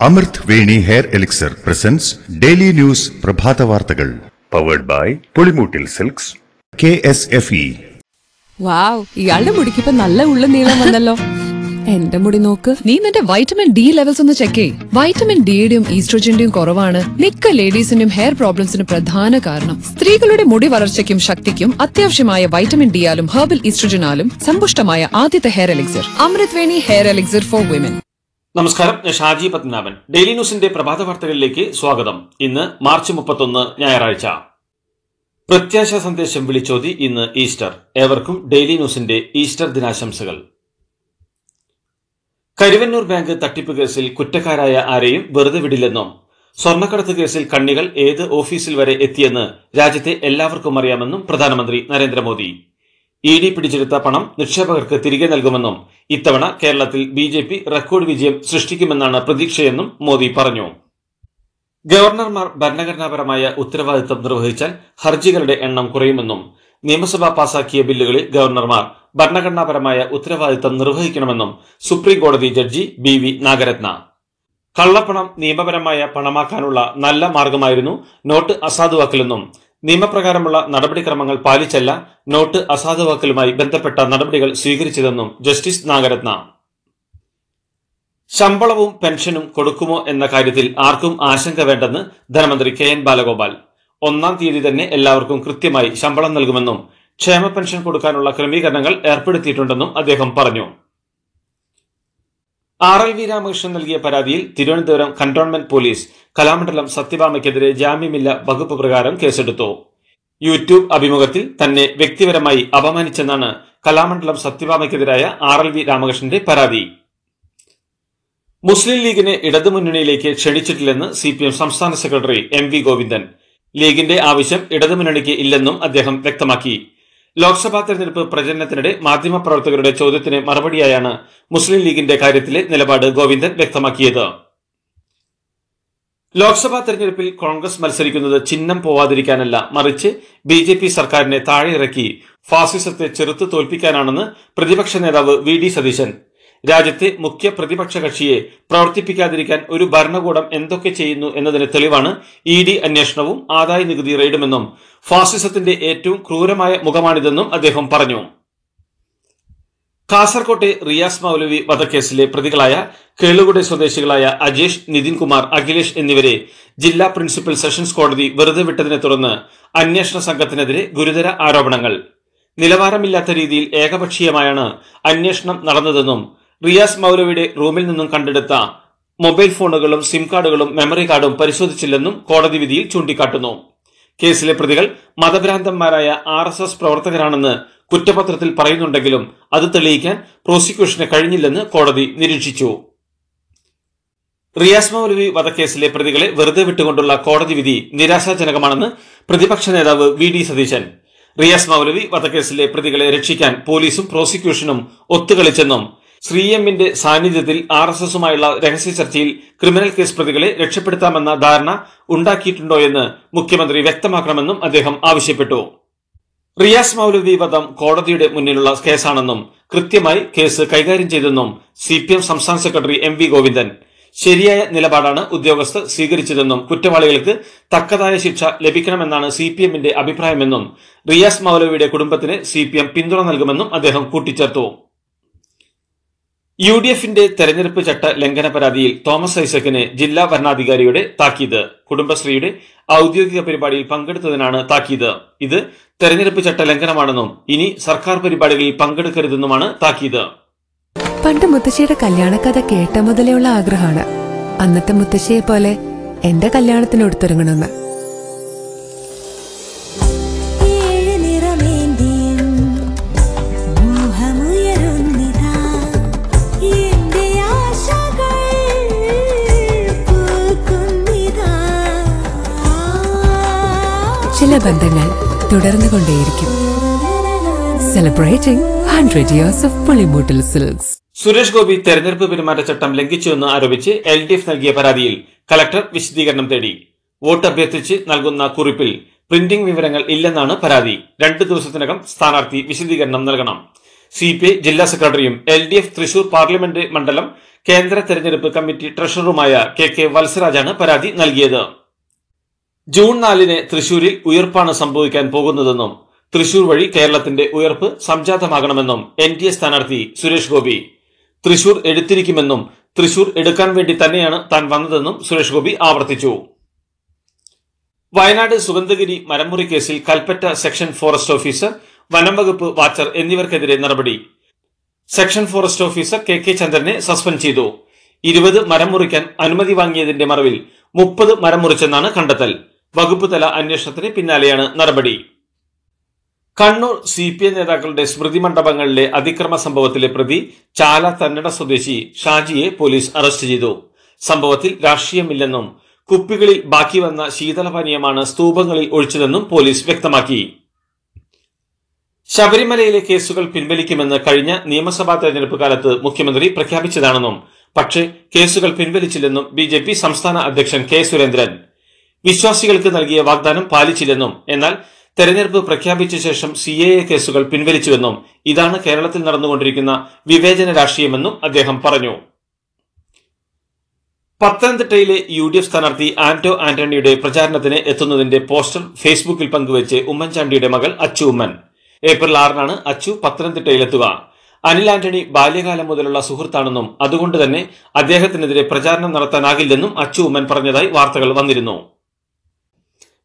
Amrut Veni hair elixir presents daily news പ്രഭാത വാർത്തകൾ. Powered by Pulimoottil silks. K S F E. Wow ഇയാളുടെ മുടിക്കിപ്പോ നല്ല ഉള്ള നീളം വന്നല്ലോ. എന്റെ മുടി നോക്ക് നീ നിന്റെ വൈറ്റമിൻ ഡി ലെവൽസ് ഒന്ന് ചെക്ക് ചെയ് വൈറ്റമിൻ ഡിയുടെയും ഈസ്ട്രോജന്റെയും കുറവാണ്. മിക്ക ലേഡീസിന്റെയും ഹെയർ പ്രോബ്ലംസിന് പ്രധാന കാരണം. സ്ത്രീകളുടെ മുടി വളർച്ചയ്ക്കും ശക്തിക്കും അത്യാവശ്യമായ വൈറ്റമിൻ ഡിയാലും ഹെർബൽ ഈസ്ട്രോജനാലും സമ്പുഷ്ടമായ ആദ്യത്തെ hair elixir Amrit Veni hair elixir for women നമസ്കാരം ഞാൻ ഷാജി പത്മനാഭൻ. ഡെയിലി ന്യൂസിന്റെ പ്രഭാത വാർത്തകളിലേക്ക് സ്വാഗതം. ഇന്ന് മാർച്ച് മുപ്പത്തൊന്ന് ഞായറാഴ്ച. പ്രത്യാശ സന്ദേശം വിളിച്ചോതി ഇന്ന് ഈസ്റ്റർ. ഏവർക്കും ഡെയിലി ന്യൂസിന്റെ ഈസ്റ്റർ ദിനാശംസകൾ. കരുവന്നൂർ ബാങ്ക് തട്ടിപ്പ് കേസിൽ കുറ്റക്കാരായ ആരെയും വെറുതെ വിടില്ലെന്നും സ്വർണക്കടത്ത് കേസിൽ കണ്ണികൾ ഏത് ഓഫീസിൽ വരെ എത്തിയെന്ന് രാജ്യത്തെ എല്ലാവർക്കും അറിയാമെന്നും പ്രധാനമന്ത്രി നരേന്ദ്രമോദി. ഇ ഡി പിടിച്ചെടുത്ത പണം നിക്ഷേപകർക്ക് തിരികെ നൽകുമെന്നും ഇത്തവണ കേരളത്തിൽ ബി ജെ പി റെക്കോർഡ് വിജയം സൃഷ്ടിക്കുമെന്നാണ് പ്രതീക്ഷയെന്നും മോദി പറഞ്ഞു. ഗവർണർമാർ ഭരണഘടനാപരമായ ഉത്തരവാദിത്തം നിർവഹിച്ചാൽ ഹർജികളുടെ എണ്ണം കുറയുമെന്നും നിയമസഭ പാസാക്കിയ ബില്ലുകളിൽ ഗവർണർമാർ ഭരണഘടനാപരമായ ഉത്തരവാദിത്തം നിർവഹിക്കണമെന്നും സുപ്രീം കോടതി ജഡ്ജി ബി വി നാഗരത്ന. കള്ളപ്പണം നിയമപരമായ പണമാക്കാനുള്ള നല്ല മാർഗമായിരുന്നു നോട്ട് അസാധുവാക്കലെന്നും നിയമപ്രകാരമുള്ള നടപടിക്രമങ്ങൾ പാലിച്ചല്ല നോട്ട് അസാധുവാക്കലുമായി ബന്ധപ്പെട്ട നടപടികൾ സ്വീകരിച്ചതെന്നും ജസ്റ്റിസ് നാഗരത്ന. ശമ്പളവും പെൻഷനും കൊടുക്കുമോ എന്ന കാര്യത്തിൽ ആർക്കും ആശങ്ക വേണ്ടെന്ന് ധനമന്ത്രി കെ എൻ ബാലഗോപാൽ. ഒന്നാം തീയതി തന്നെ എല്ലാവർക്കും കൃത്യമായി ശമ്പളം നൽകുമെന്നും ക്ഷേമ പെൻഷൻ കൊടുക്കാനുള്ള ക്രമീകരണങ്ങൾ ഏർപ്പെടുത്തിയിട്ടുണ്ടെന്നും അദ്ദേഹം പറഞ്ഞു. ആർ എൽ വി രാമകൃഷ്ണൻ നൽകിയ പരാതിയിൽ തിരുവനന്തപുരം കന്റോൺമെന്റ് പോലീസ് കലാമണ്ഡലം സത്യഭാമയ്ക്കെതിരെ ജാമ്യമില്ല വകുപ്പ് പ്രകാരം കേസെടുത്തു. യൂട്യൂബ് അഭിമുഖത്തിൽ തന്നെ വ്യക്തിപരമായി അപമാനിച്ചെന്നാണ് കലാമണ്ഡലം സത്യഭാമയ്ക്കെതിരായ ആർ എൽ വി രാമകൃഷ്ണന്റെ പരാതി. മുസ്ലിം ലീഗിനെ ഇടതുമുന്നണിയിലേക്ക് ക്ഷണിച്ചിട്ടില്ലെന്ന് സി പി എം സംസ്ഥാന സെക്രട്ടറി എം വി ഗോവിന്ദൻ. ലീഗിന്റെ ആവശ്യം ഇടതുമുന്നണിക്ക് ഇല്ലെന്നും അദ്ദേഹം വ്യക്തമാക്കി. ലോക്സഭാ തെരഞ്ഞെടുപ്പ് പ്രചരണത്തിനിടെ മാധ്യമപ്രവർത്തകരുടെ ചോദ്യത്തിന് മറുപടിയായാണ് മുസ്ലിം ലീഗിന്റെ കാര്യത്തിലെ നിലപാട് ഗോവിന്ദൻ വ്യക്തമാക്കിയത്. ലോക്സഭാ തെരഞ്ഞെടുപ്പിൽ കോൺഗ്രസ് മത്സരിക്കുന്നത് ചിഹ്നം പോവാതിരിക്കാനല്ല മറിച്ച് ബി ജെ പി സർക്കാരിനെ താഴെയിറക്കി ഫാസിസത്തെ ചെറുത്ത് തോൽപ്പിക്കാനാണെന്ന് പ്രതിപക്ഷ നേതാവ് വി ഡി സതീശൻ. രാജ്യത്തെ മുഖ്യ പ്രതിപക്ഷ കക്ഷിയെ പ്രവർത്തിപ്പിക്കാതിരിക്കാൻ ഒരു ഭരണകൂടം എന്തൊക്കെ ചെയ്യുന്നു എന്നതിന് തെളിവാണ് ഇ ഡി അന്വേഷണവും ആദായ നികുതി റെയ്ഡുമെന്നും ഫാസിസത്തിന്റെ ഏറ്റവും ക്രൂരമായ മുഖമാണിതെന്നും അദ്ദേഹം പറഞ്ഞു. കാസർകോട്ടെ റിയാസ് മൗലവി വധക്കേസിലെ പ്രതികളായ കേളുകുടെ സ്വദേശികളായ അജേഷ് നിതിൻകുമാർ അഖിലേഷ് എന്നിവരെ ജില്ലാ പ്രിൻസിപ്പൽ സെഷൻസ് കോടതി വെറുതെ വിട്ടതിനെ തുടർന്ന് അന്വേഷണ സംഘത്തിനെതിരെ ഗുരുതര ആരോപണങ്ങൾ. നിലവാരമില്ലാത്ത രീതിയിൽ ഏകപക്ഷീയമായാണ് അന്വേഷണം നടന്നതെന്നും റിയാസ് മൗലവിയുടെ റൂമിൽ നിന്നും കണ്ടെടുത്ത മൊബൈൽ ഫോണുകളും സിം കാർഡുകളും മെമ്മറി കാർഡും പരിശോധിച്ചില്ലെന്നും കോടതി വിധിയിൽ ചൂണ്ടിക്കാട്ടുന്നു. കേസിലെ പ്രതികൾ മതഭ്രാന്തന്മാരായ ആർ എസ് എസ് പ്രവർത്തകരാണെന്ന് കുറ്റപത്രത്തിൽ പറയുന്നുണ്ടെങ്കിലും അത് തെളിയിക്കാൻ പ്രോസിക്യൂഷന് കഴിഞ്ഞില്ലെന്ന് കോടതി നിരീക്ഷിച്ചു. റിയാസ് മൗലവി വധക്കേസിലെ പ്രതികളെ വെറുതെ വിട്ടുകൊണ്ടുള്ള കോടതി വിധി നിരാശാജനകമാണെന്ന് പ്രതിപക്ഷ നേതാവ് വി ഡി സതീശൻ. റിയാസ് മൗലവി വധക്കേസിലെ പ്രതികളെ രക്ഷിക്കാൻ പോലീസും പ്രോസിക്യൂഷനും ഒത്തുകളിച്ചെന്നും ശ്രീ എമ്മിന്റെ സാന്നിധ്യത്തിൽ ആർ എസ് എസുമായുള്ള രഹസ്യ ചർച്ചയിൽ ക്രിമിനൽ കേസ് പ്രതികളെ രക്ഷപ്പെടുത്താമെന്ന ധാരണ ഉണ്ടാക്കിയിട്ടുണ്ടോയെന്ന് മുഖ്യമന്ത്രി വ്യക്തമാക്കണമെന്നും അദ്ദേഹം ആവശ്യപ്പെട്ടു. റിയാസ് മൗലവി വധം കോടതിയുടെ മുന്നിലുള്ള കേസാണെന്നും കൃത്യമായി കേസ് കൈകാര്യം ചെയ്തെന്നും സി പി എം സംസ്ഥാന സെക്രട്ടറി എം വി ഗോവിന്ദൻ. ശരിയായ നിലപാടാണ് ഉദ്യോഗസ്ഥർ സ്വീകരിച്ചതെന്നും കുറ്റവാളികൾക്ക് തക്കതായ ശിക്ഷ ലഭിക്കണമെന്നാണ് സി പി എമ്മിന്റെ അഭിപ്രായമെന്നും റിയാസ് മൗലവിയുടെ കുടുംബത്തിന് സി പി എം പിന്തുണ നൽകുമെന്നും അദ്ദേഹം കൂട്ടിച്ചേർത്തു. യു ഡി എഫിന്റെ തെരഞ്ഞെടുപ്പ് ചട്ട ലംഘന പരാതിയിൽ തോമസ് ഐസക്കിന് ജില്ലാ ഭരണാധികാരിയുടെ താക്കീത്. കുടുംബശ്രീയുടെ ഔദ്യോഗിക പരിപാടിയിൽ പങ്കെടുത്തതിനാണ് താക്കീത്. ഇത് തെരഞ്ഞെടുപ്പ് ചട്ട ലംഘനമാണെന്നും ഇനി സർക്കാർ പരിപാടികളിൽ പങ്കെടുക്കരുതെന്നുമാണ് താക്കീത്. പണ്ട് മുത്തശ്ശിയുടെ കല്യാണക്കഥ കേട്ട മുതലെയുള്ള ഉള്ള ആഗ്രഹമാണ്. അന്നത്തെ മുത്തശ്ശിയെ പോലെ എന്റെ കല്യാണത്തിന് ഏഴ് നിറമേന്തിയും ബന്ധങ്ങൾ തുടർന്നുകൊണ്ടേയിരിക്കും. Celebrating hundred years of Pulimoottil silks Suresh Gopi തെരഞ്ഞെടുപ്പ് പെരുമാറ്റച്ചട്ടം ലംഘിച്ചുവെന്ന് ആരോപിച്ച് എൽ ഡി എഫ് നൽകിയ പരാതിയിൽ കലക്ടർ വിശദീകരണം തേടി. വോട്ട് അഭ്യർത്ഥിച്ച് നൽകുന്ന കുറിപ്പിൽ പ്രിന്റിംഗ് വിവരങ്ങൾ ഇല്ലെന്നാണ് പരാതി. രണ്ട് ദിവസത്തിനകം സ്ഥാനാർത്ഥി വിശദീകരണം നൽകണം. സി പി ഐ ജില്ലാ സെക്രട്ടറിയും L D F Thrissur parliament മണ്ഡലം കേന്ദ്ര തെരഞ്ഞെടുപ്പ് കമ്മിറ്റി ട്രഷററുമായ കെ കെ വത്സരാജാണ് പരാതി നൽകിയത്. ജൂൺ നാലിന് തൃശൂരിൽ ഉയർപ്പാണ് സംഭവിക്കാൻ പോകുന്നതെന്നും തൃശൂർ വഴി കേരളത്തിന്റെ ഉയർപ്പ് സംജാതമാകണമെന്നും എൻ ഡി എ സ്ഥാനാർത്ഥി സുരേഷ് ഗോപി. തൃശൂർ എടുത്തിരിക്കുമെന്നും തൃശൂർ എടുക്കാൻ വേണ്ടി തന്നെയാണ് താൻ വന്നതെന്നും സുരേഷ് ഗോപി ആവർത്തിച്ചു. വയനാട് സുഗന്ധഗിരി മരമുറി കേസിൽ കൽപ്പറ്റ സെക്ഷൻ ഫോറസ്റ്റ് ഓഫീസർ വനംവകുപ്പ് വാച്ചർ എന്നിവർക്കെതിരെ നടപടി. Section forest officer K K ചന്ദ്രനെ സസ്പെൻഡ് ചെയ്തു. ഇരുപത് മരം മുറിക്കാൻ അനുമതി വാങ്ങിയതിന്റെ മറവിൽ മുപ്പത് മരം മുറിച്ചെന്നാണ് കണ്ടെത്തൽ. വകുപ്പ് തല അന്വേഷണത്തിന് പിന്നാലെയാണ് നടപടി. കണ്ണൂർ സി പി ഐ നേതാക്കളുടെ സ്മൃതി മണ്ഡപങ്ങളിലെ അതിക്രമ സംഭവത്തിലെ പ്രതി ചാല തന്നട സ്വദേശി ഷാജിയെ പോലീസ് അറസ്റ്റ് ചെയ്തു. സംഭവത്തിൽ രാഷ്ട്രീയമില്ലെന്നും കുപ്പികളിൽ ബാക്കി വന്ന ശീതളപാനീയമാണ് സ്തൂപങ്ങളിൽ ഒഴിച്ചതെന്നും പോലീസ് വ്യക്തമാക്കി. ശബരിമലയിലെ കേസുകൾ പിൻവലിക്കുമെന്ന് കഴിഞ്ഞ നിയമസഭാ തെരഞ്ഞെടുപ്പ് കാലത്ത് മുഖ്യമന്ത്രി പ്രഖ്യാപിച്ചതാണെന്നും പക്ഷേ കേസുകൾ പിൻവലിച്ചില്ലെന്നും ബി സംസ്ഥാന അധ്യക്ഷൻ കെ സുരേന്ദ്രൻ. വിശ്വാസികൾക്ക് നൽകിയ വാഗ്ദാനം പാലിച്ചില്ലെന്നും എന്നാൽ തെരഞ്ഞെടുപ്പ് പ്രഖ്യാപിച്ച ശേഷം സി എ എ കേസുകൾ പിൻവലിച്ചുവെന്നും ഇതാണ് കേരളത്തിൽ നടന്നുകൊണ്ടിരിക്കുന്ന വിവേചന രാഷ്ട്രീയമെന്നും അദ്ദേഹം പറഞ്ഞു. പത്തനംതിട്ടയിലെ യു ഡി എഫ് സ്ഥാനാർത്ഥി ആന്റോ ആന്റണിയുടെ പ്രചാരണത്തിന് എത്തുന്നതിന്റെ പോസ്റ്റർ ഫേസ്ബുക്കിൽ പങ്കുവച്ച് ഉമ്മൻചാണ്ടിയുടെ മകൾ അച്ചു ഉമ്മൻ. ഏപ്രിൽ ആറിനാണ് അച്ചു പത്തനംതിട്ടയിലെത്തുക. അനിൽ ആന്റണി ബാല്യകാലം മുതലുള്ള സുഹൃത്താണെന്നും അതുകൊണ്ട് തന്നെ അദ്ദേഹത്തിനെതിരെ പ്രചാരണം നടത്താനാകില്ലെന്നും അച്ചു ഉമ്മൻ പറഞ്ഞതായി വാർത്തകൾ വന്നിരുന്നു.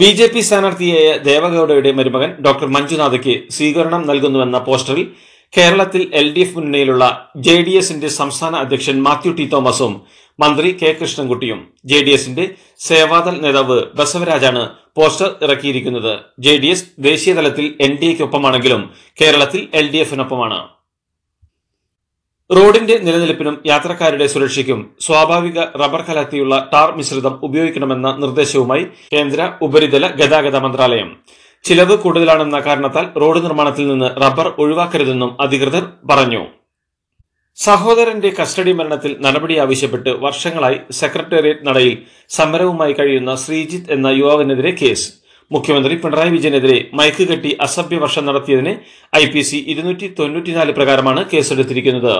ബി ജെ പി സ്ഥാനാർത്ഥിയായ ദേവഗൌഡയുടെ മരുമകൻ ഡോക്ടർ മഞ്ജുനാഥയ്ക്ക് സ്വീകരണം നൽകുന്നുവെന്ന പോസ്റ്ററിൽ കേരളത്തിൽ എൽ ഡി എഫ് മുന്നണിയിലുള്ള ജെ ഡി എസിന്റെ സംസ്ഥാന അധ്യക്ഷൻ മാത്യു ടി തോമസും മന്ത്രി കെ കൃഷ്ണൻകുട്ടിയും. ജെ ഡി എസിന്റെ സേവാദൾ നേതാവ് ബസവരാജാണ് പോസ്റ്റർ ഇറക്കിയിരിക്കുന്നത്. ജെ ഡി എസ് ദേശീയതലത്തിൽ എൻ ഡി എക്കൊപ്പമാണെങ്കിലും കേരളത്തിൽ എൽ ഡി എഫിനൊപ്പമാണ്. റോഡിന്റെ നിലനിൽപ്പിനും യാത്രക്കാരുടെ സുരക്ഷയ്ക്കും സ്വാഭാവിക റബ്ബർ കലർത്തിയുള്ള ടാർ മിശ്രിതം ഉപയോഗിക്കണമെന്ന നിർദ്ദേശവുമായി കേന്ദ്ര ഉപരിതല ഗതാഗത മന്ത്രാലയം. ചിലവ് കൂടുതലാണെന്ന കാരണത്താൽ റോഡ് നിർമ്മാണത്തിൽ നിന്ന് റബ്ബർ ഒഴിവാക്കരുതെന്നും അധികൃതർ പറഞ്ഞു. സഹോദരന്റെ കസ്റ്റഡി മരണത്തിൽ നടപടി ആവശ്യപ്പെട്ട് വർഷങ്ങളായി സെക്രട്ടേറിയറ്റ് നടയിൽ സമരവുമായി കഴിയുന്ന ശ്രീജിത്ത് എന്ന യുവാവിനെതിരെ കേസ്. മുഖ്യമന്ത്രി പിണറായി വിജയനെതിരെ മയക്ക് കെട്ടി അസഭ്യവർഷം നടത്തിയതിന് ഐ പി സി ഇരുന്നൂറ്റി തൊണ്ണൂറ്റിനാല് പ്രകാരമാണ് കേസെടുത്തിരിക്കുന്നത്.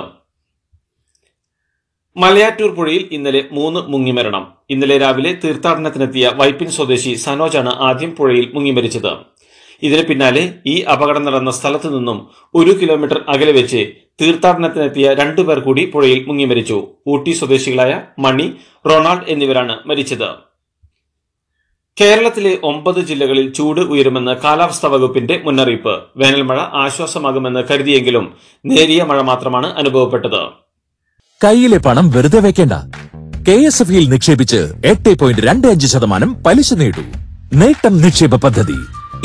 മലയാറ്റൂർ പുഴയിൽ ഇന്നലെ മൂന്ന് മുങ്ങിമരണം. ഇന്നലെ രാവിലെ തീർത്ഥാടനത്തിനെത്തിയ വൈപ്പിൻ സ്വദേശി സനോജാണ് ആദ്യം പുഴയിൽ മുങ്ങിമരിച്ചത്. ഇതിന് പിന്നാലെ ഈ അപകടം നടന്ന സ്ഥലത്തു നിന്നും ഒരു കിലോമീറ്റർ അകലെ വെച്ച് തീർത്ഥാടനത്തിനെത്തിയ രണ്ടുപേർ കൂടി പുഴയിൽ മുങ്ങിമരിച്ചു. ഊട്ടി സ്വദേശികളായ മണി റൊണാൾഡ് എന്നിവരാണ് മരിച്ചത്. കേരളത്തിലെ ഒമ്പത് ജില്ലകളിൽ ചൂട് ഉയരുമെന്ന് കാലാവസ്ഥാ വകുപ്പിന്റെ മുന്നറിയിപ്പ്. വേനൽമഴ ആശ്വാസമാകുമെന്ന് കരുതിയെങ്കിലും നേരിയ മഴ മാത്രമാണ് അനുഭവപ്പെട്ടത്. കയ്യിലെ പണം വെറുതെ വെക്കേണ്ട. കെ എസ് എഫ് ഇയിൽ നിക്ഷേപിച്ച് എട്ട് പോയിന്റ് രണ്ട് അഞ്ച് ശതമാനം പലിശ നേടൂ. നേട്ടം നിക്ഷേപ പദ്ധതി.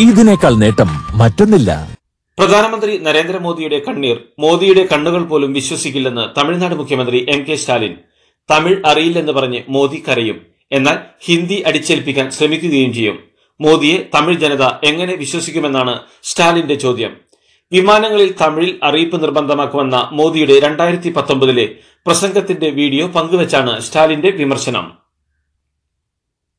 ഇതിനേക്കാൾ നേട്ടം മറ്റൊന്നില്ല. പ്രധാനമന്ത്രി നരേന്ദ്രമോദിയുടെ കണ്ണീർ മോദിയുടെ കണ്ണുകൾ പോലും വിശ്വസിക്കില്ലെന്ന് തമിഴ്നാട് മുഖ്യമന്ത്രി എം കെ സ്റ്റാലിൻ. തമിഴ് അറിയില്ലെന്ന് പറഞ്ഞ് മോദി കരയും. എന്നാൽ ഹിന്ദി അടിച്ചേൽപ്പിക്കാൻ ശ്രമിക്കുകയും ചെയ്യും. മോദിയെ തമിഴ് ജനത എങ്ങനെ വിശ്വസിക്കുമെന്നാണ് സ്റ്റാലിന്റെ ചോദ്യം. വിമാനങ്ങളിൽ തമിഴിൽ അറിയിപ്പ് നിർബന്ധമാക്കുമെന്ന മോദിയുടെ രണ്ടായിരത്തി പത്തൊമ്പതിലെ പ്രസംഗത്തിന്റെ വീഡിയോ പങ്കുവച്ചാണ് സ്റ്റാലിന്റെ വിമർശനം.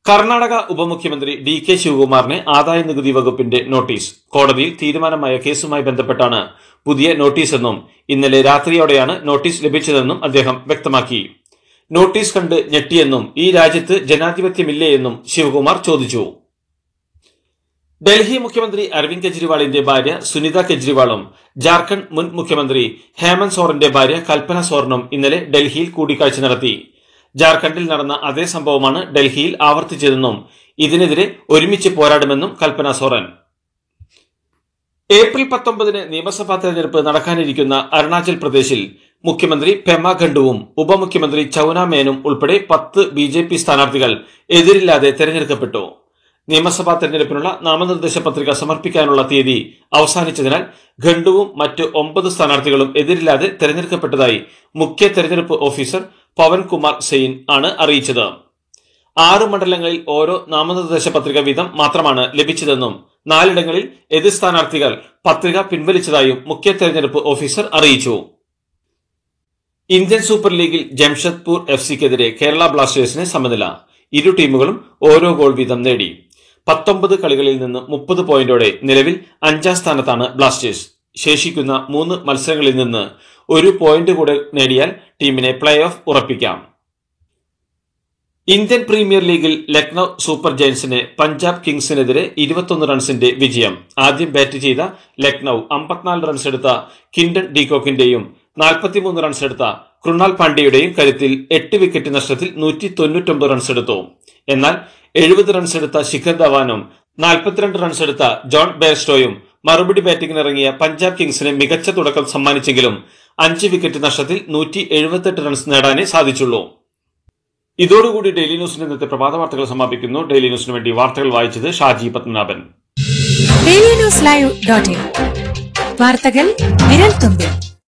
കർണാടക ഉപമുഖ്യമന്ത്രി ഡി കെ ശിവകുമാറിനെ ആദായ നികുതി വകുപ്പിന്റെ നോട്ടീസ്. കോടതിയിൽ തീരുമാനമായ കേസുമായി ബന്ധപ്പെട്ടാണ് പുതിയ നോട്ടീസെന്നും ഇന്നലെ രാത്രിയോടെയാണ് നോട്ടീസ് ലഭിച്ചതെന്നും അദ്ദേഹം വ്യക്തമാക്കി. നോട്ടീസ് കണ്ട് ഞെട്ടിയെന്നും ഈ രാജ്യത്ത് ജനാധിപത്യമില്ലേ എന്നും ശിവകുമാർ ചോദിച്ചു. ഡൽഹി മുഖ്യമന്ത്രി അരവിന്ദ് കെജ്രിവാളിന്റെ ഭാര്യ സുനിത കെജ്രിവാളും ജാർഖണ്ഡ് മുൻ മുഖ്യമന്ത്രി ഹേമന്ത് സോറന്റെ ഭാര്യ കൽപ്പന സോറനും ഇന്നലെ ഡൽഹിയിൽ കൂടിക്കാഴ്ച നടത്തി. ജാർഖണ്ഡിൽ നടന്ന അതേ സംഭവമാണ് ഡൽഹിയിൽ ആവർത്തിച്ചതെന്നും ഇതിനെതിരെ ഒരുമിച്ച് പോരാടുമെന്നും കൽപ്പന സോറൻ. ഏപ്രിൽ പത്തൊമ്പതിന് നിയമസഭാ തെരഞ്ഞെടുപ്പ് നടക്കാനിരിക്കുന്ന അരുണാചൽ പ്രദേശിൽ മുഖ്യമന്ത്രി പെമ ഖണ്ഡുവും ഉപമുഖ്യമന്ത്രി ചൌന മേനും ഉൾപ്പെടെ പത്ത് ബി ജെ പി സ്ഥാനാർത്ഥികൾ എതിരില്ലാതെ തെരഞ്ഞെടുക്കപ്പെട്ടു. നിയമസഭാ തെരഞ്ഞെടുപ്പിനുള്ള നാമനിർദ്ദേശ പത്രിക സമർപ്പിക്കാനുള്ള തീയതി അവസാനിച്ചതിനാൽ ഖണ്ഡുവും മറ്റ് ഒമ്പത് സ്ഥാനാർത്ഥികളും എതിരില്ലാതെ തെരഞ്ഞെടുക്കപ്പെട്ടതായി മുഖ്യ തെരഞ്ഞെടുപ്പ് ഓഫീസർ പവൻകുമാർ സെയിൻ ആണ് അറിയിച്ചത്. ആറ് മണ്ഡലങ്ങളിൽ ഓരോ നാമനിർദ്ദേശ പത്രിക വീതം മാത്രമാണ് ലഭിച്ചതെന്നും നാലിടങ്ങളിൽ എതിർ സ്ഥാനാർത്ഥികൾ പത്രിക പിൻവലിച്ചതായും മുഖ്യ തെരഞ്ഞെടുപ്പ് ഓഫീസർ അറിയിച്ചു. ഇന്ത്യൻ സൂപ്പർ ലീഗിൽ ജംഷഡ്പൂർ എഫ് സിക്കെതിരെ കേരള ബ്ലാസ്റ്റേഴ്സിന് സമനില. ഇരു ടീമുകളും ഓരോ ഗോൾ വീതം നേടി. പത്തൊമ്പത് കളികളിൽ നിന്ന് മുപ്പത് പോയിന്റോടെ നിലവിൽ അഞ്ചാം സ്ഥാനത്താണ് ബ്ലാസ്റ്റേഴ്സ്. ശേഷിക്കുന്ന മൂന്ന് മത്സരങ്ങളിൽ നിന്ന് ഒരു പോയിന്റ് കൂടെ നേടിയാൽ ടീമിനെ പ്ലേ ഓഫ് ഉറപ്പിക്കാം. ഇന്ത്യൻ പ്രീമിയർ ലീഗിൽ ലക്നൌ സൂപ്പർ ജയൻസിന് പഞ്ചാബ് കിങ്സിനെതിരെ ഇരുപത്തൊന്ന് റൺസിന്റെ വിജയം. ആദ്യം ബാറ്റ് ചെയ്ത ലക്നൌ അമ്പത്തിനാല് റൺസ് എടുത്ത കിൻഡൻ ഡീകോക്കിന്റെയും നാൽപ്പത്തിമൂന്ന് റൺസ് എടുത്ത കൃണാൽ പാണ്ഡ്യയുടെയും കരുത്തിൽ എട്ട് വിക്കറ്റ് നഷ്ടത്തിൽ നൂറ്റി തൊണ്ണൂറ്റൊമ്പത് റൺസ് എടുത്തു. എന്നാൽ എഴുപത് റൺസ് എടുത്ത ശിഖർ ധവാനും നാൽപ്പത്തിരണ്ട് റൺസ് എടുത്ത ജോൺ ബെയർസ്റ്റോയും മറുപടി ബാറ്റിംഗിനിറങ്ങിയ പഞ്ചാബ് കിങ്സിന് മികച്ച തുടക്കം സമ്മാനിച്ചെങ്കിലും അഞ്ച് വിക്കറ്റ് നഷ്ടത്തിൽ നൂറ്റി എഴുപത്തെട്ട് റൺസ് നേടാനേ സാധിച്ചുള്ളൂ. ഇതോടുകൂടി ഡെയിലി ന്യൂസിന്റെ ഇന്നത്തെ പ്രഭാത വാർത്തകൾ സമാപിക്കുന്നു. ഡെയിലി ന്യൂസിന് വേണ്ടി വാർത്തകൾ വായിച്ചത് Shaji Padmanabhan. Daily news live വാർത്തകൾ വിരൽ തുമ്പിൽ.